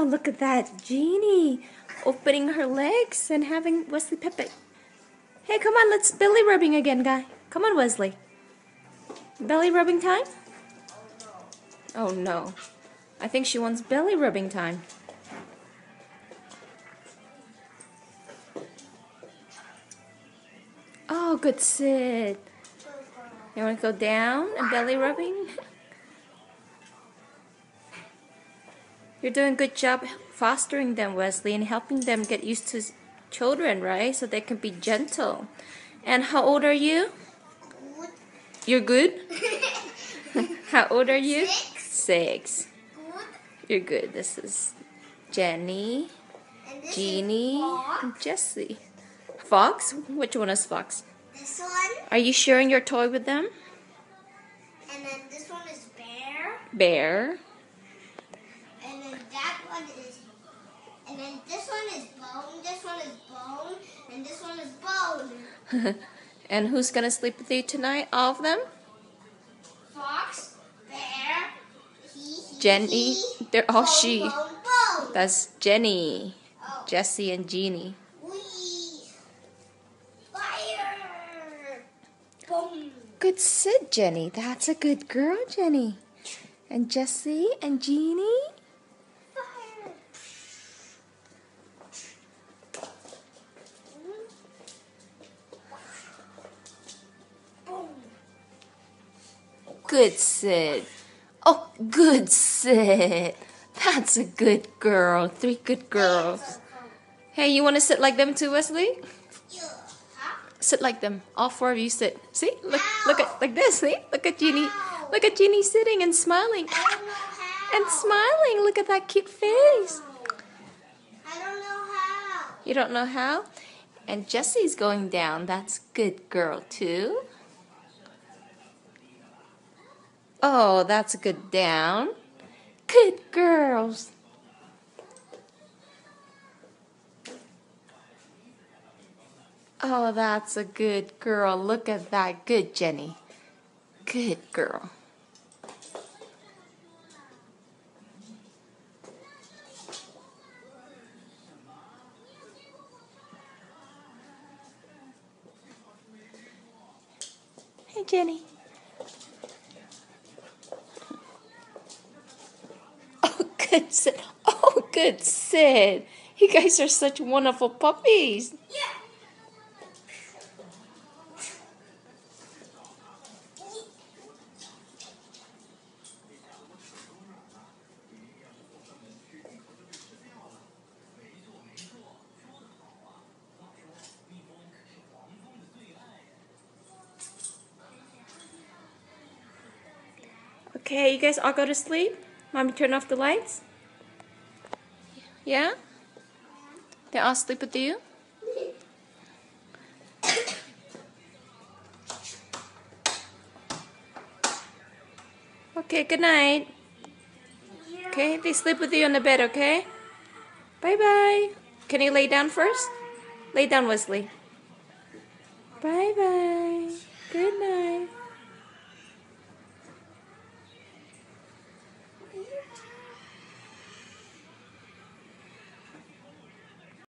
Wow, look at that. Jinny opening her legs and having Wesley Pippet. Hey, come on, let's belly rubbing again, guy. Come on, Wesley. Belly rubbing time? Oh no. I think she wants belly rubbing time. Oh, good sit. You want to go down and belly rubbing? You're doing a good job fostering them, Wesley, and helping them get used to children, right? So they can be gentle. And how old are you? You're good? how old are you? Six. Six. Good. You're good. This is Jenny, And this Jinny, is Fox. and Jessie. Fox? Which one is Fox? This one. Are you sharing your toy with them? And then this one is bear. Bear. And one is. And then this one is bone. This one is bone. And this one is bone. and who's gonna sleep with you tonight? All of them? Fox, bear, he, he, Jenny. he, They're all bone, she. Bone, bone. That's Jenny, Oh. Jessie, and Jinny. Good sit, Jenny. That's a good girl, Jenny. And Jessie and Jinny. Good sit. Oh, good sit. That's a good girl. Three good girls. Hey, you want to sit like them too, Wesley? Sit like them. All four of you sit. See? Look, look at like this. See? Look at Jinny. Look at Jinny sitting and smiling. And smiling. Look at that cute face. I don't know how. You don't know how? And Jessie's going down. That's good girl too. Oh, that's a good down. Good girls. Oh, that's a good girl. Look at that. Good, Jenny. Good girl. Hey, Jenny. Oh, good Sid. Oh, good Sid. You guys are such wonderful puppies. Yeah. Okay, you guys all go to sleep? Mommy turn off the lights? Yeah? They all sleep with you? Okay, good night. Okay, they sleep with you on the bed, okay? Bye bye. Can you lay down first? Lay down, Wesley. Bye bye. Good night.